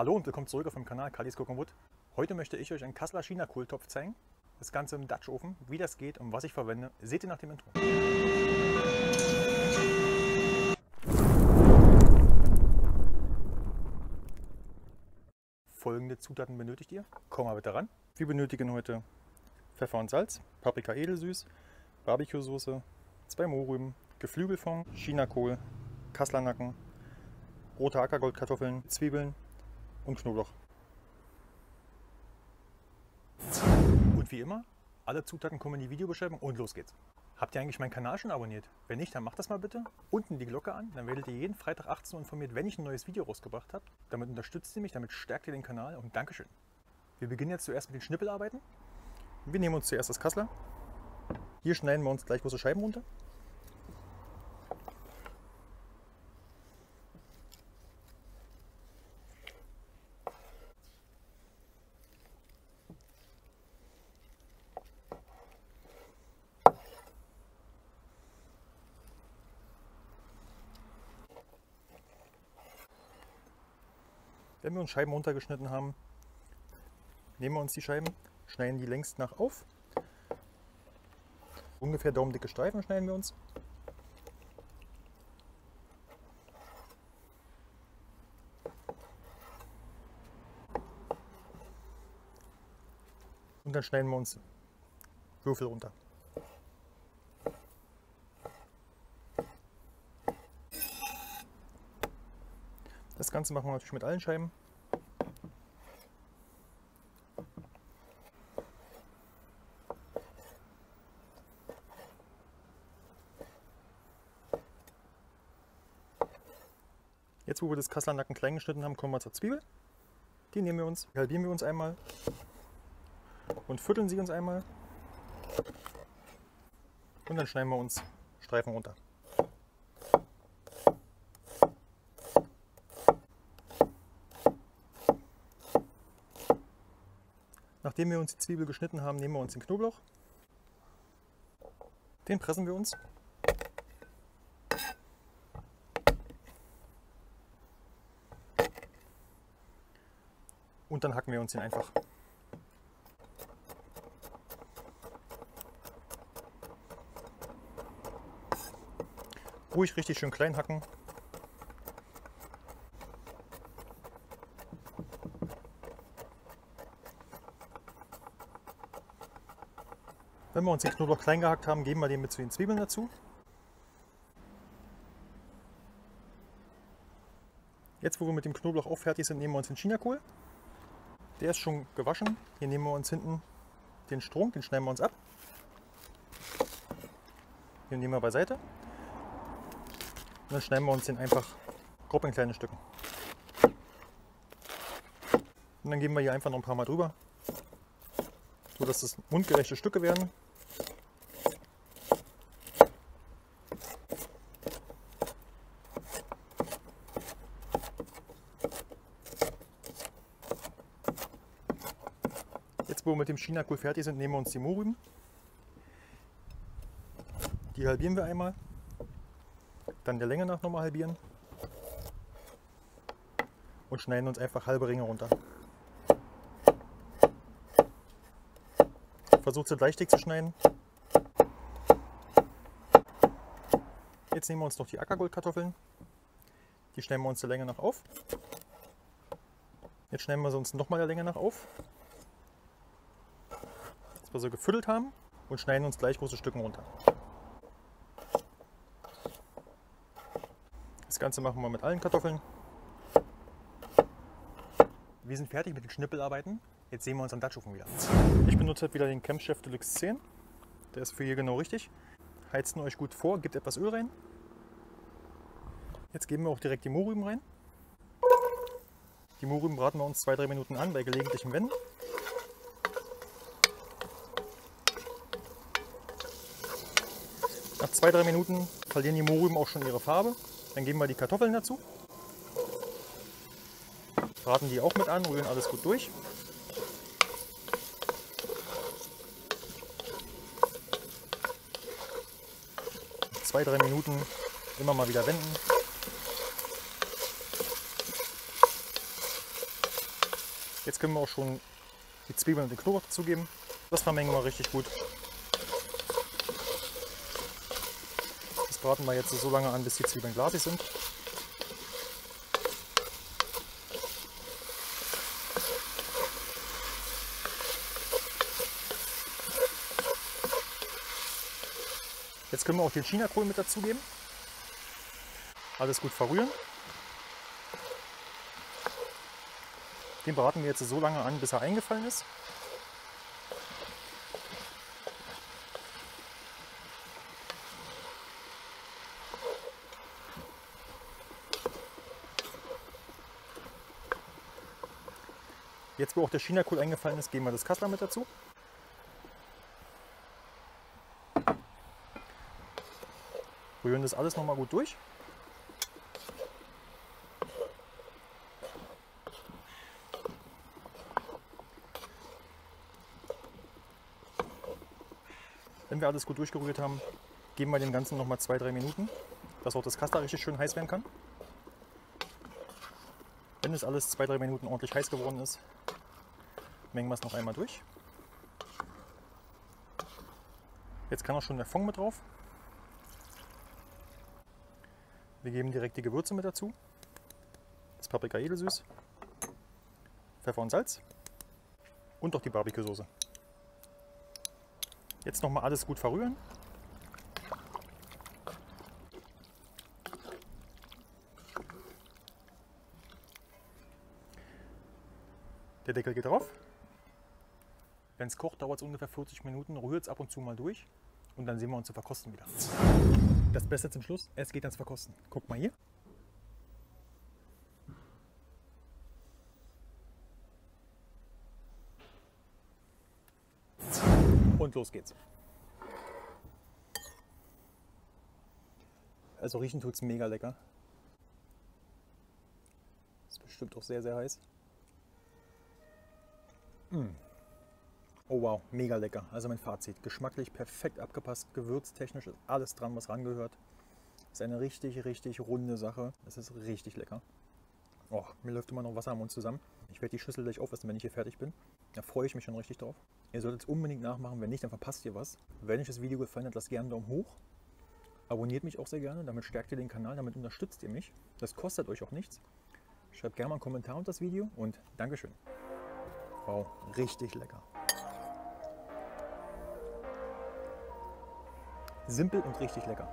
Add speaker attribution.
Speaker 1: Hallo und willkommen zurück auf dem Kanal Kallis Cook Wood. Heute möchte ich euch einen Kasseler China Kohltopf zeigen. Das Ganze im Dutch Ofen. Wie das geht und was ich verwende, seht ihr nach dem Intro. Folgende Zutaten benötigt ihr. Komm mal bitte ran. Wir benötigen heute Pfeffer und Salz, Paprika edelsüß, Barbecue-Soße, zwei Mohrrüben, Geflügelfond, Chinakohl, Kasselernacken, rote Ackergoldkartoffeln, Zwiebeln und Knoblauch. Und wie immer, alle Zutaten kommen in die Videobeschreibung und los geht's. Habt ihr eigentlich meinen Kanal schon abonniert? Wenn nicht, dann macht das mal bitte. Unten die Glocke an, dann werdet ihr jeden Freitag 18 Uhr informiert, wenn ich ein neues Video rausgebracht habe. Damit unterstützt ihr mich, damit stärkt ihr den Kanal und Dankeschön. Wir beginnen jetzt zuerst mit den Schnippelarbeiten. Wir nehmen uns zuerst das Kassler. Hier schneiden wir uns gleich große Scheiben runter. Wenn wir uns Scheiben runtergeschnitten haben, nehmen wir uns die Scheiben, schneiden die längst nach auf. Ungefähr daumendicke Streifen schneiden wir uns. Und dann schneiden wir uns Würfel runter. Das Ganze machen wir natürlich mit allen Scheiben. Jetzt, wo wir das Kasselernacken klein geschnitten haben, kommen wir zur Zwiebel. Die nehmen wir uns, halbieren wir uns einmal und vierteln sie uns einmal. Und dann schneiden wir uns Streifen runter. Nachdem wir uns die Zwiebel geschnitten haben, nehmen wir uns den Knoblauch. Den pressen wir uns. Und dann hacken wir uns den einfach. Ruhig richtig schön klein hacken. Wenn wir uns den Knoblauch klein gehackt haben, geben wir den mit zu den Zwiebeln dazu. Jetzt, wo wir mit dem Knoblauch auch fertig sind, nehmen wir uns den Chinakohl. Der ist schon gewaschen. Hier nehmen wir uns hinten den Strunk, den schneiden wir uns ab. Den nehmen wir beiseite. Und dann schneiden wir uns den einfach grob in kleine Stücken. Und dann geben wir hier einfach noch ein paar Mal drüber, so dass das mundgerechte Stücke werden. Jetzt, wo wir mit dem Chinakohl fertig sind, nehmen wir uns die Mohrrüben. Die halbieren wir einmal. Dann der Länge nach nochmal halbieren. Und schneiden uns einfach halbe Ringe runter. Versucht sie gleich dick zu schneiden. Jetzt nehmen wir uns noch die Ackergoldkartoffeln. Die schneiden wir uns der Länge nach auf. Jetzt schneiden wir sie uns nochmal der Länge nach auf dass wir so gefüttelt haben und schneiden uns gleich große Stücken runter. Das Ganze machen wir mit allen Kartoffeln. Wir sind fertig mit den Schnippelarbeiten. Jetzt sehen wir uns am Dutchofen wieder. Ich benutze wieder den Camp Chef Deluxe 10. Der ist für hier genau richtig. Heizen euch gut vor, gibt etwas Öl rein. Jetzt geben wir auch direkt die Mohrrüben rein. Die Mohrrüben braten wir uns 2-3 Minuten an bei gelegentlichem Wenden. Nach zwei, drei Minuten verlieren die Mohrrüben auch schon ihre Farbe. Dann geben wir die Kartoffeln dazu. Braten die auch mit an, rühren alles gut durch. Zwei, drei Minuten immer mal wieder wenden. Jetzt können wir auch schon die Zwiebeln und den Knoblauch dazugeben. Das vermengen wir richtig gut. Braten wir jetzt so lange an, bis die Zwiebeln glasig sind. Jetzt können wir auch den Chinakohl mit dazugeben. Alles gut verrühren. Den braten wir jetzt so lange an, bis er eingefallen ist. Jetzt, wo auch der Chinakohl eingefallen ist, geben wir das Kassler mit dazu. Rühren das alles nochmal gut durch. Wenn wir alles gut durchgerührt haben, geben wir dem Ganzen nochmal 2-3 Minuten, dass auch das Kaster richtig schön heiß werden kann. Wenn es alles 2-3 Minuten ordentlich heiß geworden ist, mengen wir es noch einmal durch. Jetzt kann auch schon der Fond mit drauf. Wir geben direkt die Gewürze mit dazu. Das Paprika edelsüß, Pfeffer und Salz und auch die Barbecue-Soße. Jetzt nochmal alles gut verrühren. Der Deckel geht drauf. Wenn es kocht, dauert es ungefähr 40 Minuten. Rührt es ab und zu mal durch und dann sehen wir uns zu verkosten wieder. Das Beste zum Schluss, es geht ans Verkosten. Guck mal hier. Und los geht's. Also riechen tut es mega lecker. Ist bestimmt auch sehr, sehr heiß. Mmh. Oh wow, mega lecker. Also mein Fazit. Geschmacklich perfekt abgepasst, gewürztechnisch ist alles dran, was rangehört. Ist eine richtig, richtig runde Sache. Es ist richtig lecker. Oh, mir läuft immer noch Wasser am Mund zusammen. Ich werde die Schüssel gleich aufessen, wenn ich hier fertig bin. Da freue ich mich schon richtig drauf. Ihr solltet es unbedingt nachmachen, wenn nicht, dann verpasst ihr was. Wenn euch das Video gefallen hat, lasst gerne einen Daumen hoch. Abonniert mich auch sehr gerne, damit stärkt ihr den Kanal, damit unterstützt ihr mich. Das kostet euch auch nichts. Schreibt gerne mal einen Kommentar unter das Video und Dankeschön. Wow, richtig lecker. Simpel und richtig lecker.